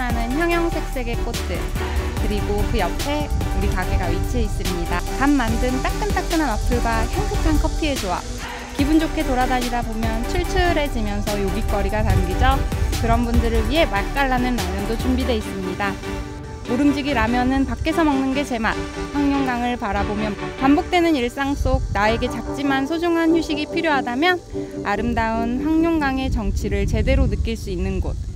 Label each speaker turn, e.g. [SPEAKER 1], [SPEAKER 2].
[SPEAKER 1] 피어나는 형형색색의 꽃들 그리고 그 옆에 우리 가게가 위치해 있습니다. 간 만든 따끈따끈한 와플과 향긋한 커피의 조합 기분 좋게 돌아다니다 보면 출출해지면서 요깃거리가 당기죠. 그런 분들을 위해 맛깔나는 라면도 준비되어 있습니다. 오름지기 라면은 밖에서 먹는 게 제맛. 황룡강을 바라보면 반복되는 일상 속 나에게 작지만 소중한 휴식이 필요하다면 아름다운 황룡강의 정취를 제대로 느낄 수 있는 곳.